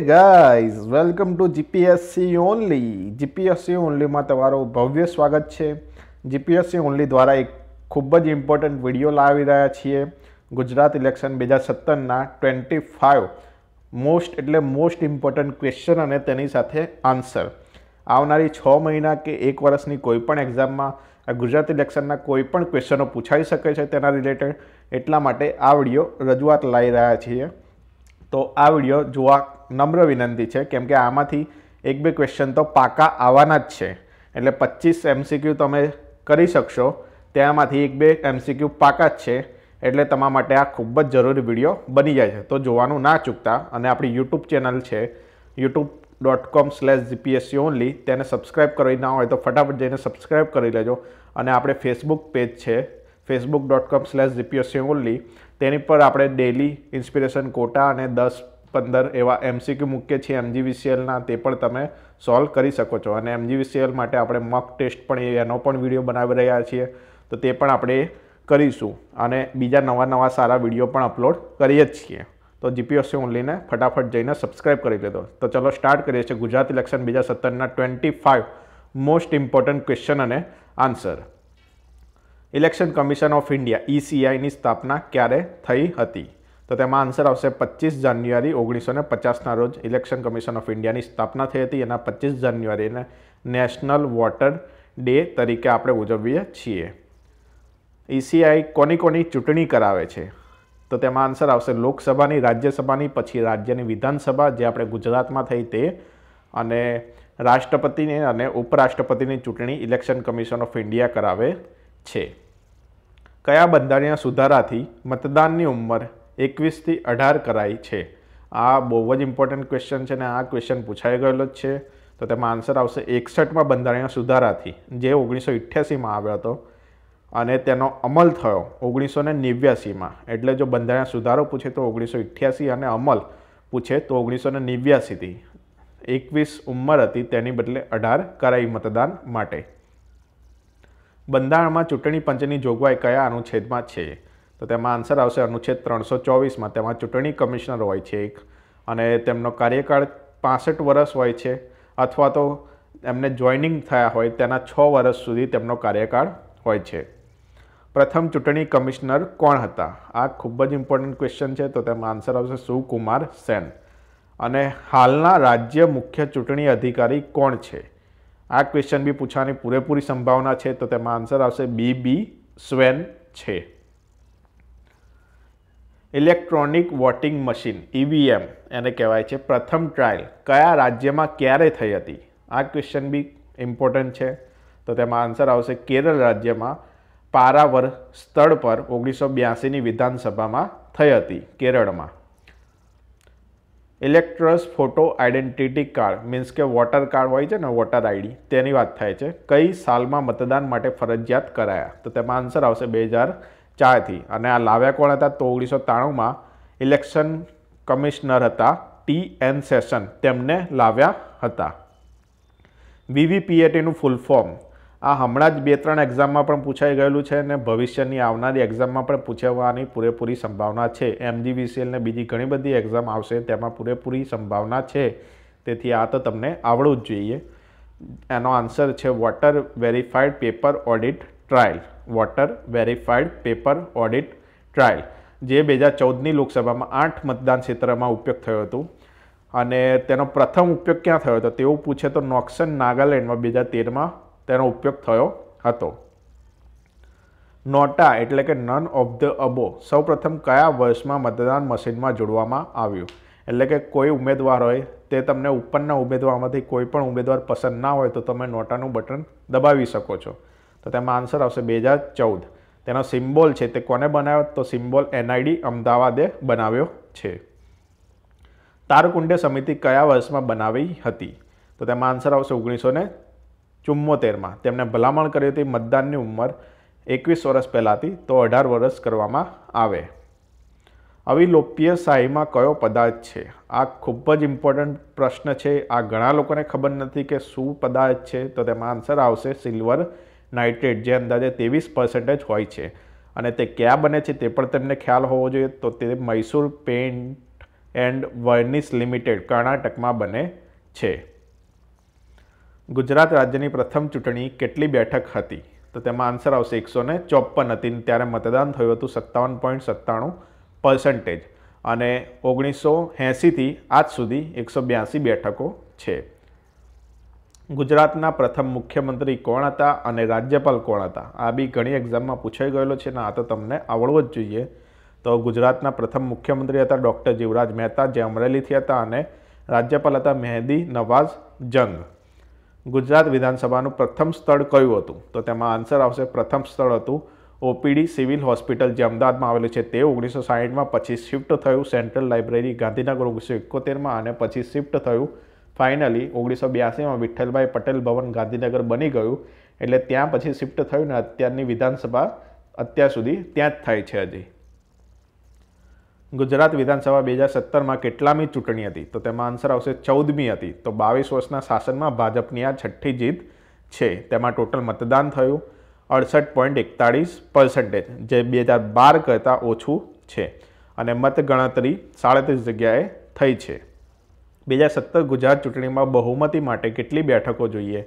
Guys welcome to GPSC only GPSC ઓનલીમાં તમારું ભવ્ય સ્વાગત છે. જીપીએસસી ઓનલી દ્વારા એક ખૂબ જ ઇમ્પોર્ટન્ટ વીડિયો લાવી રહ્યા છીએ. ગુજરાત ઇલેક્શન બે હજાર સત્તરના ટ્વેન્ટી ફાઇવ મોસ્ટ એટલે મોસ્ટ ઇમ્પોર્ટન્ટ ક્વેશ્ચન અને તેની સાથે આન્સર આવનારી છ મહિના કે એક વર્ષની કોઈ પણ એક્ઝામમાં આ ગુજરાત ઇલેક્શનના કોઈ પણ ક્વેશ્ચનો પૂછાઈ શકે છે તેના રિલેટેડ એટલા માટે આ વીડિયો રજૂઆત લાવી રહ્યા છીએ. તો આ વીડિયો જોવા નમ્ર વિનંતી છે, કેમ કે આમાંથી એક બે ક્વેશ્ચન તો પાકા આવવાના જ છે. એટલે પચીસ એમસીક્યુ તમે કરી શકશો તેમાંથી એક બે એમસીક્યુ પાકા જ છે, એટલે તમારા માટે આ ખૂબ જ જરૂરી વીડિયો બની જાય છે. તો જોવાનું ના ચૂકતા અને આપણી યુટ્યુબ ચેનલ છે YouTube dot com slash GPSC only તેને સબસ્ક્રાઈબ કરી ના હોય તો ફટાફટ જઈને સબસ્ક્રાઈબ કરી લેજો. અને આપણે ફેસબુક પેજ છે Facebook dot com slash GPSC only તેની પર આપણે ડેલી ઇન્સ્પિરેશન કોટા અને દસ પંદર એવા એમસીક્યુ મૂકીએ છીએ એમજીવીસીએલના, તે પણ તમે સોલ્વ કરી શકો છો. અને એમજીવીસીએલ માટે આપણે મક ટેસ્ટ પણ એનો પણ વીડિયો બનાવી રહ્યા છીએ. તો તે પણ આપણે કરીશું. અને બીજા નવા નવા સારા વીડિયો પણ અપલોડ કરીએ જ છીએ. તો જીપીએસસી ઓનલીને ફટાફટ જઈને સબસ્ક્રાઇબ કરી લેતો તો ચલો સ્ટાર્ટ કરીએ છીએ ગુજરાત ઇલેક્શન બીજા સત્તરના twenty five most important question અને answer election commission of India ઈસીઆઈની સ્થાપના ક્યારે થઈ હતી? તો તેમાં આન્સર આવશે પચીસ જાન્યુઆરી ઓગણીસો ને પચાસના રોજ. ઇલેક્શન કમિશન ઓફ ઇન્ડિયાની સ્થાપના થઈ હતી. એના પચીસ જાન્યુઆરીને નેશનલ વોટર ડે તરીકે આપણે ઉજવીએ છીએ. ઈસીઆઈ કોની કોની ચૂંટણી કરાવે છે? તો તેમાં આન્સર આવશે લોકસભાની, રાજ્યસભાની, પછી રાજ્યની વિધાનસભા જે આપણે ગુજરાતમાં થઈ તે અને રાષ્ટ્રપતિની અને ઉપરાષ્ટ્રપતિની ચૂંટણી ઇલેક્શન કમિશન ઓફ ઇન્ડિયા કરાવે છે. કયા બંધારણીય સુધારાથી મતદાનની ઉંમર એકવીસથી અઢાર કરાઈ છે. આ બહુ જ ઇમ્પોર્ટન્ટ ક્વેશ્ચન છે ને આ ક્વેશ્ચન પૂછાઈ ગયેલો જ છે. તો તેમાં આન્સર આવશે એકસઠમાં બંધારણીય સુધારાથી, જે ઓગણીસો ઇઠ્યાસીમાં આવ્યો હતો. અને તેનો અમલ થયો ઓગણીસો ને નેવ્યાસીમાં. એટલે જો બંધારણીય સુધારો પૂછે તો ઓગણીસો ઇઠ્યાસી અને અમલ પૂછે તો ઓગણીસો ને નેવ્યાસીથી. એકવીસ ઉંમર હતી તેની બદલે અઢાર કરાઈ મતદાન માટે. બંધારણમાં ચૂંટણી પંચની જોગવાઈ કયા અનુચ્છેદમાં છે? તો તેમાં આન્સર આવશે અનુચ્છેદ ત્રણસો ચોવીસમાં. તેમાં ચૂંટણી કમિશનર હોય છે એક અને તેમનો કાર્યકાળ પાસઠ વર્ષ હોય છે અથવા તો એમને જોઈનિંગ થયા હોય તેના છ વર્ષ સુધી તેમનો કાર્યકાળ હોય છે. પ્રથમ ચૂંટણી કમિશનર કોણ હતા? આ ખૂબ જ ઇમ્પોર્ટન્ટ ક્વેશ્ચન છે. તો તેમાં આન્સર આવશે સુકુમાર સેન. અને હાલના રાજ્ય મુખ્ય ચૂંટણી અધિકારી કોણ છે? આ ક્વેશ્ચન બી પૂછવાની પૂરેપૂરી સંભાવના છે. તો તેમાં આન્સર આવશે બી બી સ્વેન છે. ઇલેક્ટ્રોનિક વોટિંગ મશીન ઈવીએમ એને કહેવાય છે પ્રથમ ટ્રાયલ. કયા રાજ્યમાં ક્યારે થઈ હતી? આ ક્વેશ્ચન બી ઇમ્પોર્ટન્ટ છે. તો તેમાં આન્સર આવશે કેરળ રાજ્યમાં પારાવર સ્થળ પર ઓગણીસો બ્યાસીની વિધાનસભામાં થઈ હતી, કેરળમાં. Electors photo identity card means કે વોટર કાર્ડ હોય છે ને વોટર આઈડી તેની વાત થાય છે. કઈ સાલમાં મતદાન માટે ફરજિયાત કરાયા? તો તેમાં આન્સર આવશે બે હજાર ચારથી અને આ લાવ્યા કોણ હતા? તો ઓગણીસો ત્રાણુંમાં ઇલેક્શન કમિશનર હતા ટી એન સેશન. તેમને લાવ્યા હતા. વીવીપીએટીનું ફૂલ ફોર્મ. આ હમણાં જ બે ત્રણ એક્ઝામમાં પણ પૂછાઈ ગયેલું છે અને ભવિષ્યની આવનારી એક્ઝામમાં પણ પૂછાવવાની પૂરેપૂરી સંભાવના છે. એમજીવીસીએલને બીજી ઘણી બધી એક્ઝામ આવશે, તેમાં પૂરેપૂરી સંભાવના છે. તેથી આ તો તમને આવડવું જ જોઈએ. એનો આન્સર છે voter verified paper audit trail. Voter verified paper, audit, trail, જે બે હજાર ચૌદની લોકસભામાં આઠ મતદાન ક્ષેત્રમાં ઉપયોગ થયો હતો. અને તેનો પ્રથમ ઉપયોગ ક્યાં થયો હતો તેવું પૂછે તો નોક્સન નાગાલેન્ડમાં બે હજાર તેરમાં તેનો ઉપયોગ થયો હતો. નોટા એટલે કે નન ઓફ ધ અબો સૌપ્રથમ કયા વર્ષમાં મતદાન મશીનમાં જોડવામાં આવ્યું? એટલે કે કોઈ ઉમેદવાર હોય, તે તમને ઉપરના ઉમેદવારમાંથી કોઈ પણ ઉમેદવાર પસંદ ના હોય તો તમે નોટાનું બટન દબાવી શકો છો. તો તેમાં આન્સર આવશે બે હજાર ચૌદ. તેનો સિમ્બોલ છે તે કોને બનાવ્યો? તો સિમ્બોલ એનઆઈડી અમદાવાદે બનાવ્યો છે. તારકુંડે સમિતિ કયા વર્ષમાં બનાવી હતી? તો તેમાં આન્સર આવશે ઓગણીસો ને ચુમ્મોતેરમાં તેમણે ભલામણ કરી હતી મતદાનની ઉંમર એકવીસ વર્ષ પહેલાંથી, તો અઢાર વર્ષ કરવામાં આવે. અવિલોપ્ય શાહીમાં કયો પદાર્થ છે? આ ખૂબ જ ઇમ્પોર્ટન્ટ પ્રશ્ન છે. આ ઘણા લોકોને ખબર નથી કે શું પદાર્થ છે. તો તેમાં આન્સર આવશે સિલ્વર નાઇટ્રેટ જે અંદાજે ત્રેવીસ પર્સન્ટેજ હોય છે. અને તે ક્યાં બને છે તે પણ તમને ખ્યાલ હોવો જોઈએ. તો તે Mysore paint and varnish limited કર્ણાટકમાં બને છે. ગુજરાત રાજ્યની પ્રથમ ચૂંટણી કેટલી બેઠક હતી? તો તેમાં આન્સર આવશે એકસો ને ચોપન હતી ત્યારે મતદાન થયું હતું સત્તાવન પોઈન્ટ સત્તાણું પર્સન્ટેજ અને ઓગણીસો એંસીથી આજ સુધી એકસો બ્યાસી બેઠકો છે. ગુજરાતના પ્રથમ મુખ્યમંત્રી કોણ હતા અને રાજ્યપાલ કોણ હતા? આ બી ઘણી એક્ઝામમાં પૂછાઈ ગયેલો છે ને આ તો તમને આવડવો જ જોઈએ. તો ગુજરાતના પ્રથમ મુખ્યમંત્રી હતા ડૉક્ટર જીવરાજ મહેતા, જે અમરેલીથી હતા, અને રાજ્યપાલ હતા મહેદી નવાઝ જંગ. ગુજરાત વિધાનસભાનું પ્રથમ સ્થળ કયું હતું? તો તેમાં આન્સર આવશે પ્રથમ સ્થળ હતું ઓપીડી સિવિલ હોસ્પિટલ, જે અમદાવાદમાં આવેલું છે. તે ઓગણીસો સાહીઠમાં, પછી શિફ્ટ થયું સેન્ટ્રલ લાઇબ્રેરી ગાંધીનગર ઓગણીસો એકોતેરમાં, અને પછી શિફ્ટ થયું ફાઇનલી ઓગણીસો બ્યાસીમાં વિઠ્ઠલભાઈ પટેલ ભવન ગાંધીનગર બની ગયું. એટલે ત્યાં પછી શિફ્ટ થયું ને અત્યારની વિધાનસભા અત્યાર સુધી ત્યાં જ થાય છે હજી. ગુજરાત વિધાનસભા બે હજાર સત્તરમાં કેટલામી ચૂંટણી હતી? તો તેમાં આન્સર આવશે ચૌદમી હતી. તો બાવીસ વર્ષના શાસનમાં ભાજપની આ છઠ્ઠી જીત છે. તેમાં ટોટલ મતદાન થયું. અડસઠ પોઈન્ટ એકતાળીસ પર્સન્ટેજ જે બે હજાર બાર કરતાં ઓછું છે. અને મતગણતરી સાડત્રીસ જગ્યાએ થઈ છે. બે હજાર સત્તર ગુજરાત ચૂંટણીમાં બહુમતી માટે કેટલી બેઠકો જોઈએ?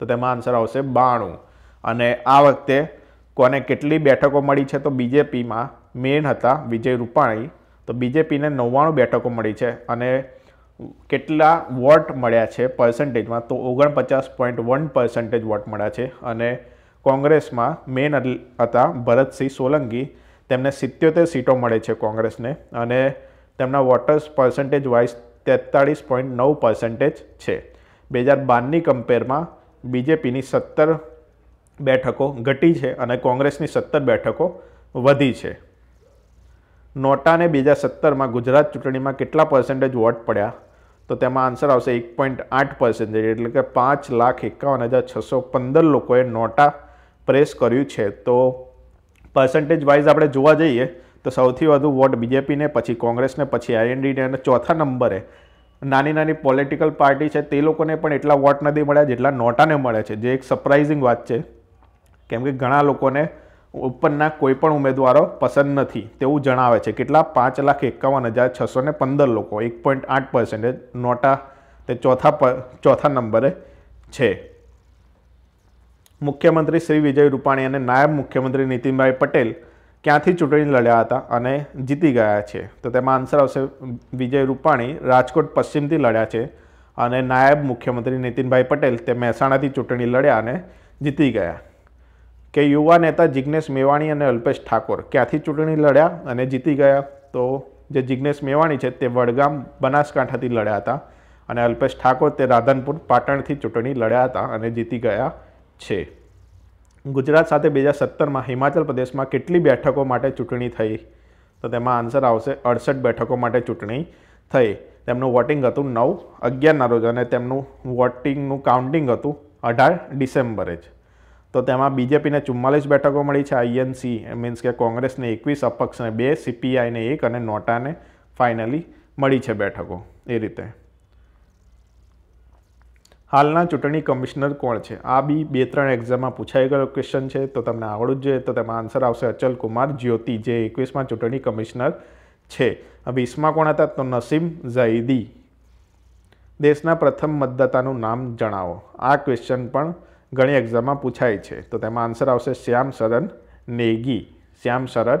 તો તેમાં આન્સર આવશે બાણું. અને આ વખતે કોને કેટલી બેઠકો મળી છે? તો બીજેપીમાં મેન હતા વિજય રૂપાણી. તો બીજેપીને નવ્વાણું બેઠકો મળી છે અને કેટલા વોટ મળ્યા છે પર્સન્ટેજમાં તો ઓગણપચાસ પોઈન્ટ વન પર્સન્ટેજ વોટ મળ્યા છે. અને કોંગ્રેસમાં મેન હતા ભરતસિંહ સોલંકી. તેમને સિત્યોતેર સીટો મળે છે કોંગ્રેસને. અને તેમના વોટર્સ પર્સન્ટેજ વાઇઝ તેતાળીસ પોઈન્ટ નવ પર્સન્ટેજ છે. બે હજાર બારની કમ્પેરમાં બીજેપીની સત્તર બેઠકો ઘટી છે અને કોંગ્રેસની સત્તર બેઠકો વધી છે. નોટાને બે હજાર સત્તરમાં ગુજરાત ચૂંટણીમાં કેટલા પર્સન્ટેજ વોટ પડ્યા? તો તેમાં આન્સર આવશે એક પોઈન્ટ આઠ પર્સન્ટેજ એટલે કે પાંચ લાખ એકાવન હજાર છસો પંદર લોકોએ નોટા પ્રેસ કર્યું છે. તો પર્સન્ટેજ વાઇઝ આપણે જોવા જઈએ તો સૌથી વધુ વોટ બીજેપીને, પછી કોંગ્રેસને, પછી આઈએનડીને અને ચોથા નંબરે. નાની નાની પોલિટિકલ પાર્ટી છે, તે લોકોને પણ એટલા વોટ નથી મળ્યા જેટલા નોટાને મળે છે. જે એક સરપ્રાઇઝિંગ વાત છે. કેમ કે ઘણા લોકોને ઉપરના કોઈપણ ઉમેદવારો પસંદ નથી. તેવું જણાવે છે. કેટલા? પાંચ લાખ એકાવન હજાર છસો ને પંદર લોકો. એક પોઈન્ટ આઠ પર્સન્ટેજ નોટા તે ચોથા ચોથા નંબરે છે. મુખ્યમંત્રી શ્રી વિજય રૂપાણી અને નાયબ મુખ્યમંત્રી નીતિનભાઈ પટેલ ક્યાંથી ચૂંટણી લડ્યા હતા અને જીતી ગયા છે? તો તેમાં આન્સર આવશે વિજય રૂપાણી, રાજકોટ પશ્ચિમથી લડ્યા છે અને નાયબ મુખ્યમંત્રી નીતિનભાઈ પટેલ તે મહેસાણાથી ચૂંટણી લડ્યા અને જીતી ગયા. કે યુવા નેતા જિજ્ઞેશ મેવાણી અને અલ્પેશ ઠાકોર ક્યાંથી ચૂંટણી લડ્યા અને જીતી ગયા? તો જે જિજ્ઞેશ મેવાણી છે તે વડગામ બનાસકાંઠાથી લડ્યા હતા અને અલ્પેશ ઠાકોર તે રાધનપુર પાટણથી ચૂંટણી લડ્યા હતા અને જીતી ગયા છે. ગુજરાત સાથે બે હજાર સત્તરમાં હિમાચલ પ્રદેશમાં કેટલી બેઠકો માટે ચૂંટણી થઈ? તો તેમાં આન્સર આવશે અડસઠ બેઠકો માટે ચૂંટણી થઈ. તેમનું વોટિંગ હતું નવ અગિયારના રોજ અને તેમનું વોટિંગનું કાઉન્ટિંગ હતું અઢાર ડિસેમ્બરે જ. તો તેમાં બીજેપીને ચુમ્માલીસ બેઠકો મળી છે આઈએનસી મીન્સ કે કોંગ્રેસને એકવીસ, અપક્ષને બે સીપીઆઈને એક અને નોટાને ફાઇનલી મળી છે બેઠકો. એ રીતે. હાલના ચૂંટણી કમિશનર કોણ છે? આ બી બે ત્રણ એક્ઝામમાં પૂછાઈ ગયેલો ક્વેશ્ચન છે. તો તમને આવડવું જોઈએ. તો તેમાં આન્સર આવશે અચલ કુમાર જ્યોતિ, જે એકવીસમાં ચૂંટણી કમિશનર છે. વીસમાં કોણ હતા? તો નસીમ ઝૈદી દેશના પ્રથમ મતદાતાનું નામ જણાવો. આ ક્વેશ્ચન પણ ઘણી એક્ઝામમાં પૂછાય છે. તો તેમાં આન્સર આવશે શ્યામ શરણ નેગી. શ્યામ શરણ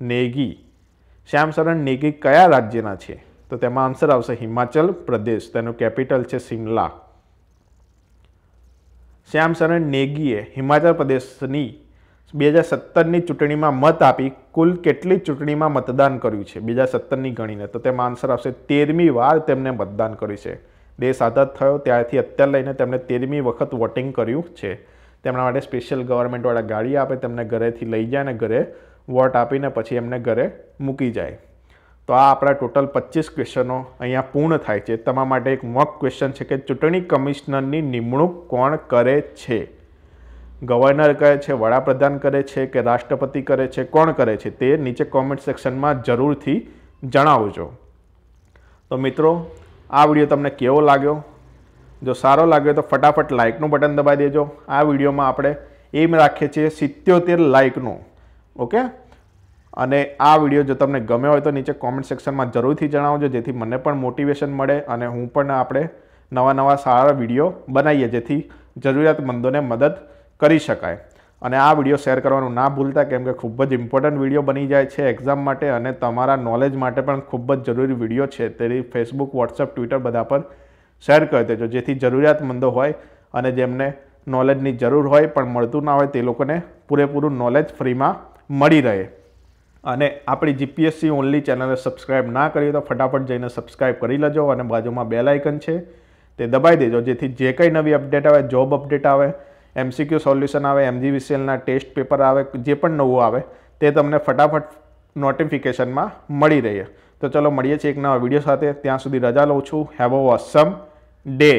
નેગી. શ્યામ શરણ નેગી કયા રાજ્યના છે? તો તેમાં આન્સર આવશે હિમાચલ પ્રદેશ. તેનું કેપિટલ છે શિમલા. શ્યામ શરણ નેગીએ હિમાચલ પ્રદેશની બે હજાર સત્તરની ચૂંટણીમાં મત આપી કુલ કેટલી ચૂંટણીમાં મતદાન કર્યું છે? બે હજાર સત્તરની ગણીને. તો તેમાં આન્સર આવશે તેરમી વાર તેમણે મતદાન કર્યું છે. દેશ આઝાદ થયો ત્યારથી અત્યાર લઈને તેમણે તેરમી વખત વોટિંગ કર્યું છે. તેમના માટે સ્પેશિયલ ગવર્મેન્ટવાળા ગાડી આપે, તેમને ઘરેથી લઈ જાય અને ઘરે વોટ આપીને પછી એમને ઘરે મૂકી જાય. તો આ આપણા ટોટલ પચીસ ક્વેશ્ચનો અહીંયા પૂર્ણ થાય છે. તમારા માટે એક મોક ક્વેશ્ચન છે કે ચૂંટણી કમિશનરની નિમણૂક કોણ કરે છે? ગવર્નર કરે છે, વડાપ્રધાન કરે છે કે રાષ્ટ્રપતિ કરે છે, કોણ કરે છે તે નીચે કોમેન્ટ સેક્શનમાં જરૂરથી જણાવજો. તો મિત્રો, આ વીડિયો તમને કેવો લાગ્યો? જો સારો લાગ્યો તો ફટાફટ લાઇકનું બટન દબાવી દેજો. આ વિડીયોમાં આપણે એમ રાખીએ છીએ સિત્યોતેર લાઇકનું ઓકે? અને આ વીડિયો જો તમને ગમ્યો હોય તો નીચે કોમેન્ટ સેક્શનમાં જરૂરથી જણાવજો, જેથી મને પણ મોટિવેશન મળે અને હું પણ આપણે નવા નવા સારા વીડિયો બનાવીએ, જેથી જરૂરિયાતમંદોને મદદ કરી શકાય. અને આ વીડિયો શેર કરવાનું ના ભૂલતા, કેમ કે ખૂબ જ ઇમ્પોર્ટન્ટ વીડિયો બની જાય છે એક્ઝામ માટે અને તમારા નોલેજ માટે પણ ખૂબ જ જરૂરી વીડિયો છે. તેની ફેસબુક વોટ્સઅપ ટ્વિટર બધા પર શેર કરી દેજો, જેથી જરૂરિયાતમંદો હોય અને જેમને નોલેજની જરૂર હોય પણ મળતું ના હોય તે લોકોને પૂરેપૂરું નોલેજ ફ્રીમાં મળી રહે. અને આપણી જીપીએસસી ઓનલી ચેનલને સબસ્ક્રાઇબ ના કરી તો ફટાફટ જઈને સબસ્ક્રાઇબ કરી લેજો અને બાજુમાં બેલ આઇકન છે, તે દબાઈ દેજો. જેથી જે કંઈ નવી અપડેટ આવે જોબ અપડેટ આવે એમસીક્યુ સોલ્યુશન આવે એમજીવીસીએલના ટેસ્ટ પેપર આવે, જે પણ નવું આવે, તે તમને ફટાફટ નોટિફિકેશનમાં મળી રહે. તો ચલો મળીએ છીએ એક નવા વીડિયો સાથે. ત્યાં સુધી રજા લઉં છું. Have a વોસમ day